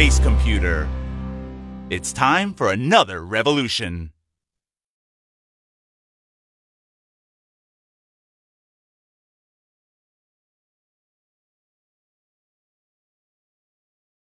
space computer. It's time for another revolution.